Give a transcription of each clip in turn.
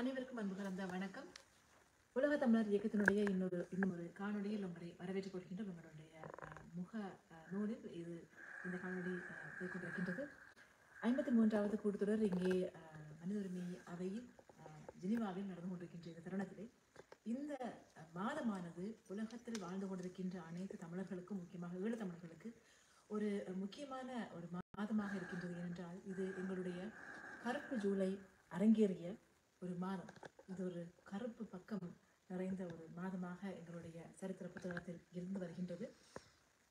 அனைவருக்கும் அன்பு கலந்த வணக்கம். உலக தமிழர் இயக்கத்தினுடைய இன்னொரு இன்னொரு காணொலியில் உங்களை வரவேற்றுக் கொள்கின்ற உங்களுடைய முக நூலில் இது இந்த காணொலி கொண்டிருக்கின்றது ஐம்பத்தி மூன்றாவது கூட்டத்தொடர் இங்கே மனித உரிமை அவையில் ஜெனிவாவில் நடந்து கொண்டிருக்கின்ற இந்த தருணத்திலே. இந்த மாதமானது உலகத்தில் வாழ்ந்து கொண்டிருக்கின்ற அனைத்து தமிழர்களுக்கும் முக்கியமாக ஈழத்தமிழர்களுக்கு ஒரு முக்கியமான ஒரு மாதமாக இருக்கின்றது. ஏனென்றால் இது எங்களுடைய கருப்பு ஜூலை அரங்கேறிய ஒரு மாதம். இது ஒரு கருப்பு பக்கம் நிறைந்த ஒரு மாதமாக எங்களுடைய சரித்திர புத்தகத்தில் இருந்து வருகின்றது.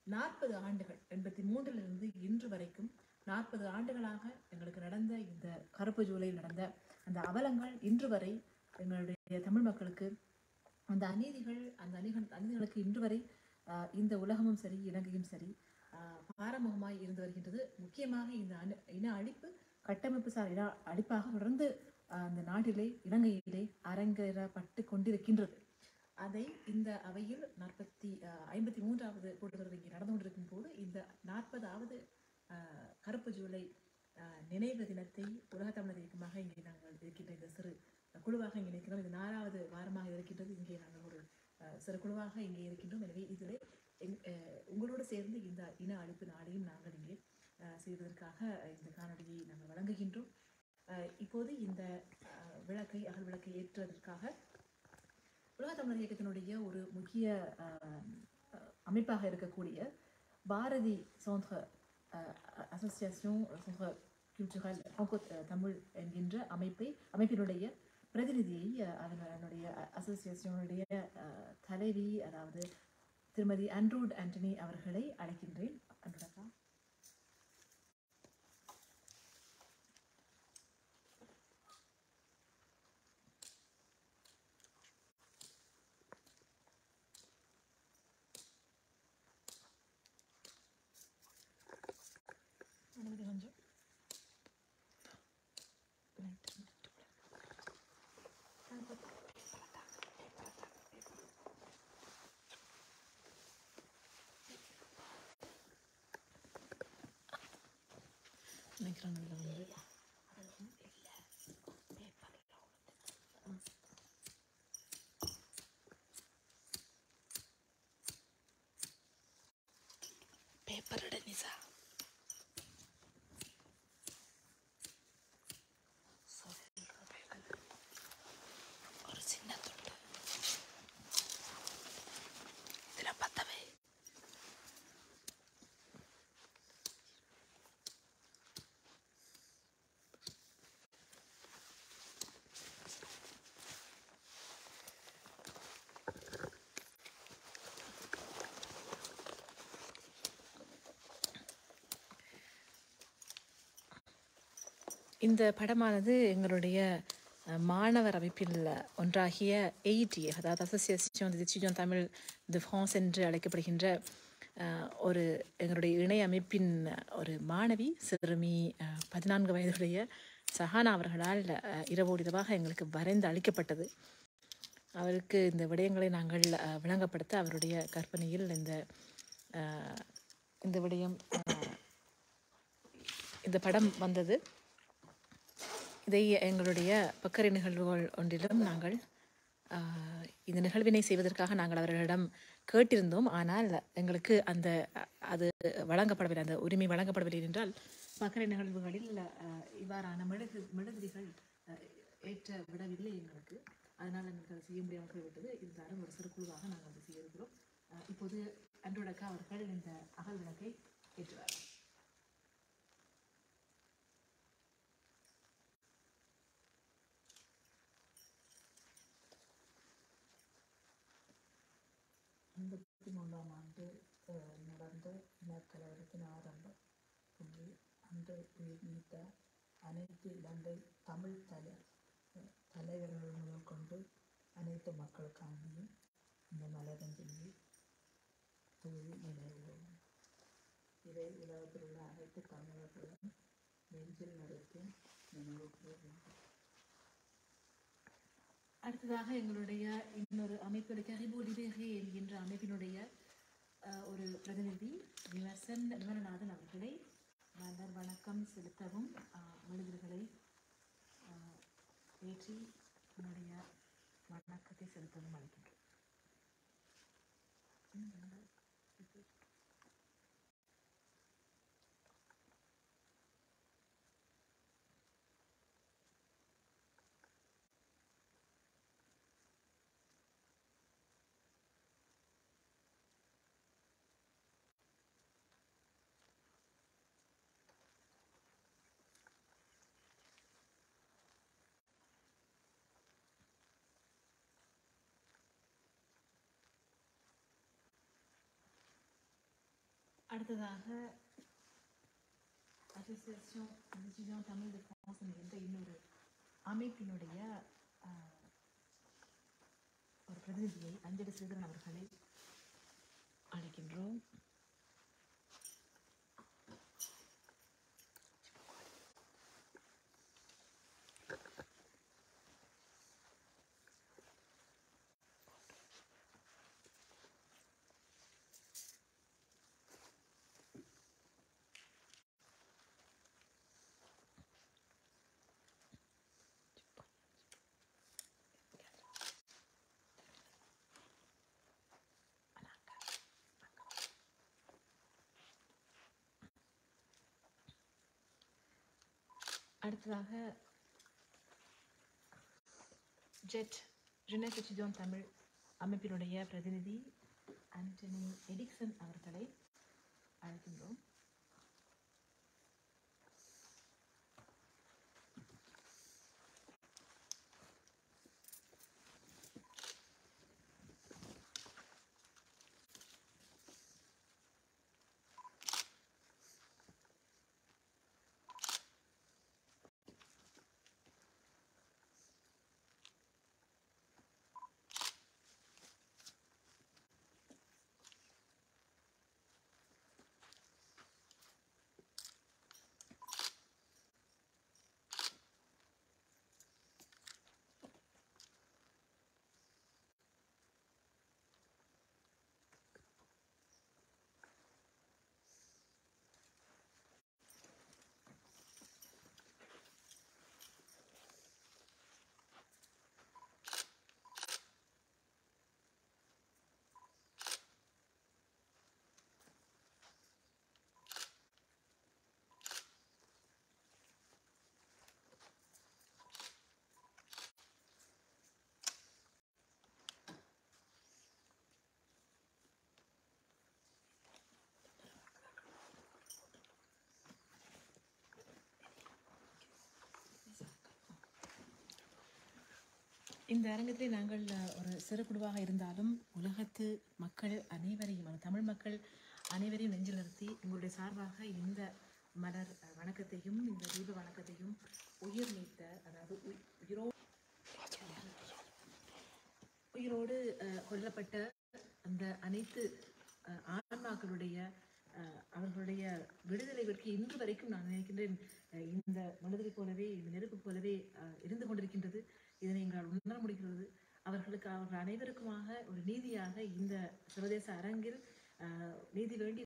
நாற்பது ஆண்டுகள் எண்பத்தி மூன்றிலிருந்து இன்று வரைக்கும் நாற்பது ஆண்டுகளாக எங்களுக்கு நடந்த இந்த கருப்பு ஜூலையில் நடந்த அந்த அவலங்கள் இன்று வரை எங்களுடைய தமிழ் மக்களுக்கு அந்த அநீதிகள் அந்த அநீகள் அநீதிகளுக்கு இன்று வரை இந்த உலகமும் சரி இலங்கையும் சரி பாரமுகமாய் இருந்து வருகின்றது. முக்கியமாக இந்த அணு இன அழிப்பு கட்டமைப்பு சார் இன அழிப்பாக தொடர்ந்து அந்த நாட்டிலே இலங்கையிலே அரங்கேறப்பட்டு கொண்டிருக்கின்றது. அதை இந்த அவையில் நாற்பத்தி ஐம்பத்தி மூன்றாவது கூட்டத்தொடர் இங்கே நடந்து கொண்டிருக்கும் போது இந்த நாற்பதாவது கருப்பு ஜூலை நினைவு தினத்தை உலக தமிழர் இயக்கமாக இங்கே நாங்கள் இருக்கின்ற இந்த சிறு குழுவாக இங்கே இருக்கிறோம் இது நாலாவது வாரமாக இருக்கின்றது. இங்கே நாங்கள் ஒரு சிறு குழுவாக இங்கே இருக்கின்றோம். எனவே இதில் எங் உங்களோடு சேர்ந்து இந்த இன அழிப்பு நாளையும் நாங்கள் இங்கே செய்வதற்காக இந்த காணொலியை நாங்கள் வழங்குகின்றோம். இப்போது இந்த விளக்கை அகல் விளக்கை ஏற்றுவதற்காக உலக தமிழர் இயக்கத்தினுடைய ஒரு முக்கிய அமைப்பாக இருக்கக்கூடிய பாரதி சோன்ற அசோசியேஷன் சோன்ற கல்ச்சுரல் ஃப்ராங்கோ தமிழ் என்கின்ற அமைப்பை அமைப்பினுடைய பிரதிநிதியை அதனுடைய அசோசியேஷனுடைய தலைவி அதாவது திருமதி அண்ட்ரூட் ஆண்டனி அவர்களை அழைக்கின்றேன். அன்றுடக்கா நினைக்கிறேன் இதில் இந்த படமானது எங்களுடைய மாணவர் அமைப்பில் ஒன்றாகிய எயிட்டி அதாவது அசோசியேஷன் தி தமிழ் தி ஃப்ரான்ஸ் என்று அழைக்கப்படுகின்ற ஒரு எங்களுடைய இணை அமைப்பின் ஒரு மாணவி சிறுமி பதினான்கு வயதுடைய சஹானா அவர்களால் இரவோடு இரவாக எங்களுக்கு வரைந்து அளிக்கப்பட்டது. அவருக்கு இந்த விடயங்களை நாங்கள் விளங்கப்படுத்த அவருடைய கற்பனையில் இந்த இந்த விடயம் இந்த படம் வந்தது. இதை எங்களுடைய பக்கரை நிகழ்வுகள் ஒன்றிலும் நாங்கள் இந்த நிகழ்வினை செய்வதற்காக நாங்கள் அவர்களிடம் கேட்டிருந்தோம். ஆனால் எங்களுக்கு அந்த அது வழங்கப்படவில்லை அந்த உரிமை வழங்கப்படவில்லை என்றால் பக்கரை நிகழ்வுகளில் இவ்வாறான மெழுகு மெழுகுதிகள் ஏற்ற விடவில்லை எங்களுக்கு. அதனால் எங்களுக்கு அதை செய்ய முடியாமல் போய்விட்டது. இருந்தாலும் ஒரு சிறு குழுவாக நாங்கள் அதை செய்யிருக்கிறோம் இப்போது அன்றோடக்கா அவர்கள் இந்த அகல் விளக்கை ஏற்றுவார் ஐம்பத்தி மூன்றாம் ஆண்டு நடந்த இனக்கலவரத்தின் ஆரம்ப புள்ளி அன்று உயிர் நீத்த அனைத்து இலங்கை தமிழ் தலை தலைவர்கள் முதல் கொண்டு அனைத்து மக்களுக்காகவும் இந்த மலரஞ்சலியை தூவி நினைவுகிறோம் இதை உலகத்தில் உள்ள அனைத்து தமிழர்களும் நெஞ்சில் நடத்தி நினைவு கூற அடுத்ததாக எங்களுடைய இன்னொரு அமைப்பு கரிபோ லிபேரே என்கின்ற அமைப்பினுடைய ஒரு பிரதிநிதி விமர்சன் விமலநாதன் அவர்களை மலர் வணக்கம் செலுத்தவும் மனிதர்களை ஏற்றி என்னுடைய வணக்கத்தை செலுத்தவும் அழைக்கின்றோம். அடுத்ததாக அசோசியேஷன் அசோசியேஷன் தமிழ் de என்ற இன்னொரு அமைப்பினுடைய ஒரு பிரதிநிதியை அஞ்சலி ஸ்ரீதரன் அவர்களை அழைக்கின்றோம். அடுத்ததாக ஜெட் ஜுனேட் எச்சுஜோன் தமிழ் அமைப்பினுடைய பிரதிநிதி ஆண்டனி எடிக்சன் அவர்களை அழைக்கின்றோம். இந்த அரங்கத்தில் நாங்கள் ஒரு சிறு குழுவாக இருந்தாலும் உலகத்து மக்கள் அனைவரையும் தமிழ் மக்கள் அனைவரையும் நெஞ்சில் நிறுத்தி உங்களுடைய சார்பாக இந்த மலர் வணக்கத்தையும் இந்த தீப வணக்கத்தையும் உயிர் நீத்த அதாவது உயிரோ உயிரோடு அஹ், கொல்லப்பட்ட அந்த அனைத்து அஹ், ஆன்மாக்களுடைய அஹ், அவர்களுடைய வெற்றி இன்று வரைக்கும் நான் நினைக்கின்றேன் இந்த மனதை போலவே இந்த நெருப்பு போலவே அஹ், இருந்து கொண்டிருக்கின்றது. இதனை எங்களால் அனைவருக்குமாக ஒரு நீதியாக இந்த சர்வதேச அரங்கில் நீதி வேண்டி